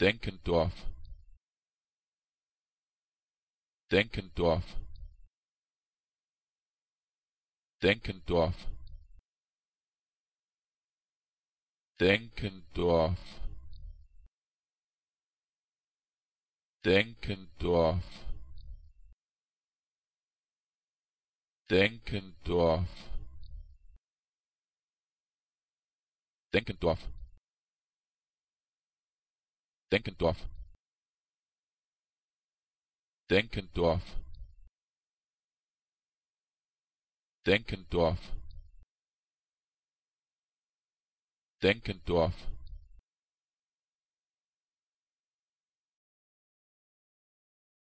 Denkendorf. Denkendorf. Denkendorf. Denkendorf. Denkendorf. Denkendorf. Denkendorf Denkendorf. Denkendorf. Denkendorf. Denkendorf